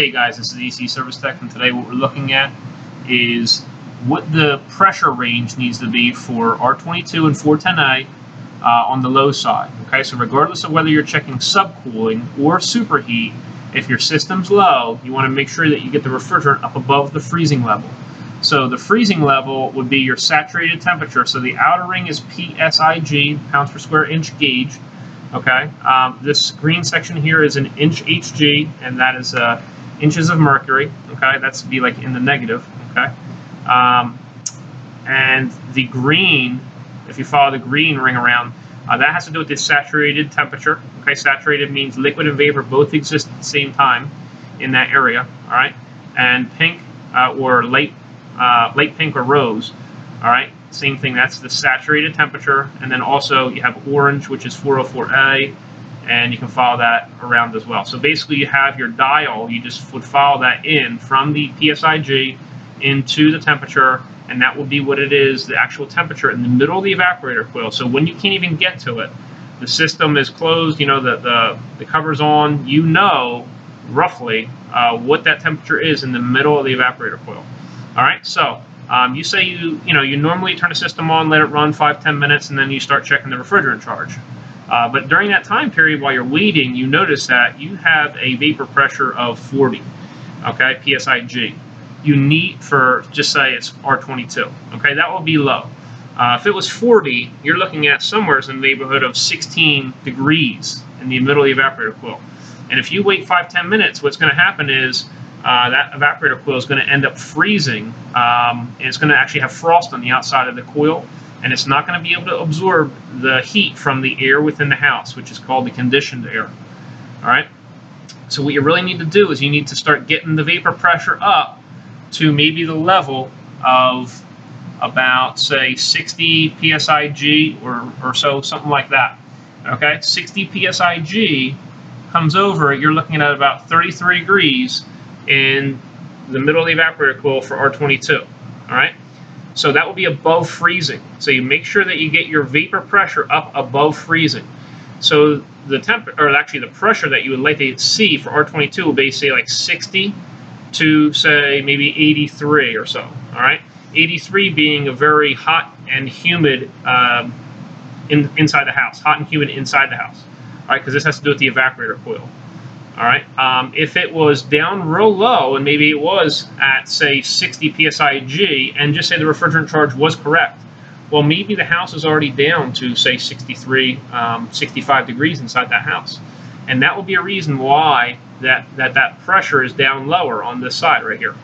Hey guys, this is AC Service Tech, and today what we're looking at is what the pressure range needs to be for R22 and 410A uh, on the low side. Okay, so regardless of whether you're checking subcooling or superheat, if your system's low, you want to make sure that you get the refrigerant up above the freezing level. So the freezing level would be your saturated temperature. So the outer ring is PSIG, pounds per square inch gauge. Okay, um, this green section here is an inch HG, and that is uh, inches of mercury. Okay, that's be like in the negative. Okay, um, and the green, if you follow the green ring around, uh, that has to do with the saturated temperature. Okay, saturated means liquid and vapor both exist at the same time in that area. All right, and pink uh, or light uh, light pink or rose. All right, same thing, that's the saturated temperature. And then also you have orange, which is 404A, and you can follow that around as well. So basically you have your dial, you just would follow that in from the PSIG into the temperature, and that will be what it is, the actual temperature in the middle of the evaporator coil. So when you can't even get to it, the system is closed, you know, the, the, the cover's on, you know roughly uh, what that temperature is in the middle of the evaporator coil. All right, so um, you say you, you know, you normally turn a system on, let it run five, ten minutes, and then you start checking the refrigerant charge. Uh, but during that time period while you're waiting, you notice that you have a vapor pressure of 40, okay, PSIG. You need for, just say it's R22, okay, that will be low. Uh, if it was 40, you're looking at somewhere in the neighborhood of 16 degrees in the middle of the evaporator coil. And if you wait 5, 10 minutes, what's going to happen is uh, that evaporator coil is going to end up freezing um, and it's going to actually have frost on the outside of the coil and it's not going to be able to absorb the heat from the air within the house which is called the conditioned air all right so what you really need to do is you need to start getting the vapor pressure up to maybe the level of about say 60 psig or, or so something like that okay 60 psig comes over you're looking at about 33 degrees in the middle of the evaporator coil for R22. All right, so that will be above freezing. So you make sure that you get your vapor pressure up above freezing. So the temp, or actually the pressure that you would like to see for R22 will be say like 60 to say maybe 83 or so. All right, 83 being a very hot and humid um, in, inside the house, hot and humid inside the house. All right, because this has to do with the evaporator coil. All right. Um, if it was down real low, and maybe it was at say 60 psig, and just say the refrigerant charge was correct, well, maybe the house is already down to say 63, um, 65 degrees inside that house, and that will be a reason why that that that pressure is down lower on this side right here.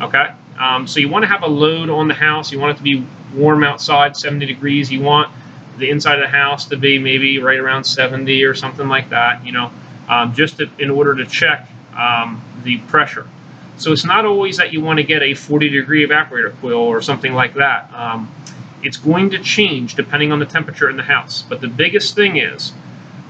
Okay. Um, so you want to have a load on the house. You want it to be warm outside, 70 degrees. You want the inside of the house to be maybe right around 70 or something like that. You know um, just to, in order to check um, the pressure. So it's not always that you want to get a 40 degree evaporator coil or something like that. Um, it's going to change depending on the temperature in the house. But the biggest thing is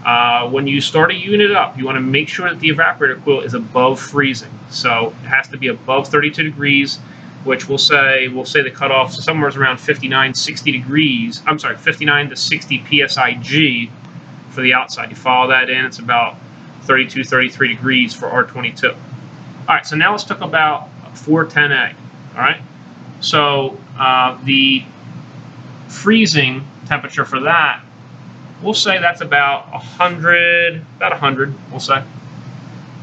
uh, when you start a unit up, you want to make sure that the evaporator coil is above freezing. So it has to be above 32 degrees, which we'll say we'll say the cutoff somewhere around 59, 60 degrees. I'm sorry, 59 to 60 psig for the outside. You follow that in, it's about 32, 33 degrees for R22. All right, so now let's talk about 410A. All right, so uh, the freezing temperature for that, we'll say that's about 100, about 100, we'll say.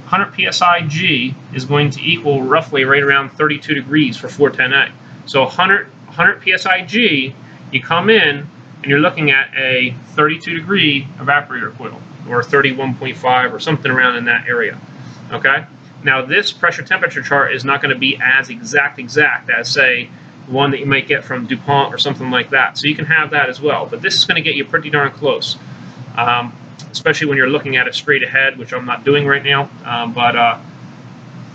100 psig is going to equal roughly right around 32 degrees for 410A. So 100, 100 psig, you come in and you're looking at a 32 degree evaporator coil or 31.5 or something around in that area. Okay. Now this pressure temperature chart is not going to be as exact exact as say one that you might get from DuPont or something like that. So you can have that as well. But this is going to get you pretty darn close, um, especially when you're looking at it straight ahead, which I'm not doing right now. Um, but uh,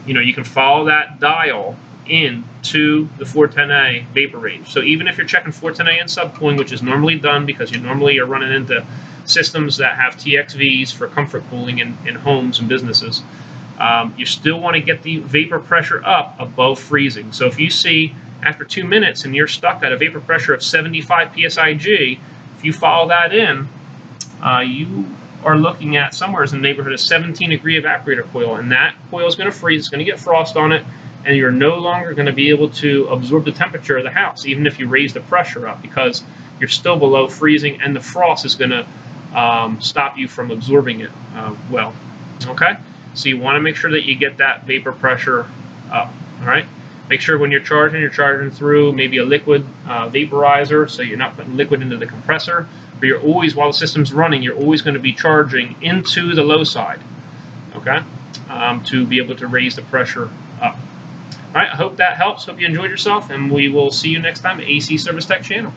you know you can follow that dial into the 410A vapor range. So even if you're checking 410A and subcooling, which is normally done because you normally are running into systems that have TXVs for comfort cooling in, in homes and businesses, um, you still want to get the vapor pressure up above freezing. So if you see after two minutes and you're stuck at a vapor pressure of 75 psig, if you follow that in, uh, you are looking at somewhere in the neighborhood of 17 degree evaporator coil, and that coil is going to freeze. It's going to get frost on it, and you're no longer going to be able to absorb the temperature of the house, even if you raise the pressure up, because you're still below freezing, and the frost is going to um, stop you from absorbing it uh, well. Okay, so you want to make sure that you get that vapor pressure up. All right. Make sure when you're charging, you're charging through maybe a liquid uh, vaporizer, so you're not putting liquid into the compressor. But you're always, while the system's running, you're always going to be charging into the low side, okay, um, to be able to raise the pressure up. All right, I hope that helps. Hope you enjoyed yourself, and we will see you next time at AC Service Tech channel.